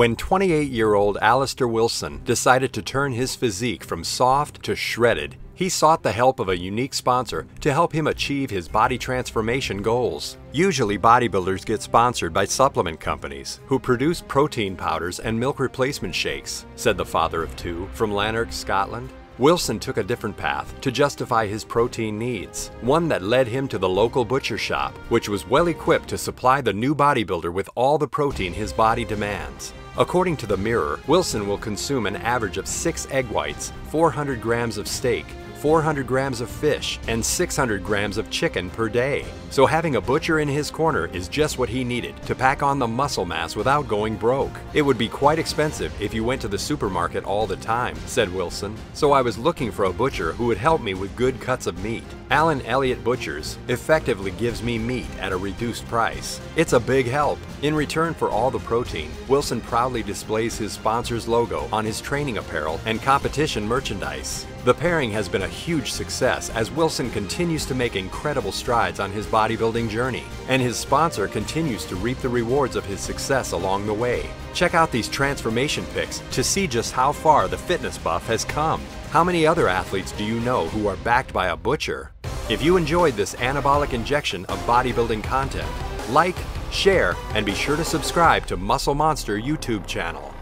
When 28 year old Alastair Wilson decided to turn his physique from soft to shredded, he sought the help of a unique sponsor to help him achieve his body transformation goals. Usually, bodybuilders get sponsored by supplement companies who produce protein powders and milk replacement shakes, said the father of two from Lanark, Scotland. Wilson took a different path to justify his protein needs, one that led him to the local butcher shop, which was well equipped to supply the new bodybuilder with all the protein his body demands. According to the Mirror, Wilson will consume an average of 6 egg whites, 400 grams of steak, 400 grams of fish, and 600 grams of chicken per day. So having a butcher in his corner is just what he needed to pack on the muscle mass without going broke. It would be quite expensive if you went to the supermarket all the time, said Wilson. So I was looking for a butcher who would help me with good cuts of meat. Allen Elliott Butchers effectively gives me meat at a reduced price. It's a big help. In return for all the protein, Wilson proudly displays his sponsor's logo on his training apparel and competition merchandise. The pairing has been a huge success as Wilson continues to make incredible strides on his bodybuilding journey, and his sponsor continues to reap the rewards of his success along the way. Check out these transformation pics to see just how far the fitness buff has come. How many other athletes do you know who are backed by a butcher? If you enjoyed this anabolic injection of bodybuilding content, like, share, and be sure to subscribe to Muscle Monster YouTube channel.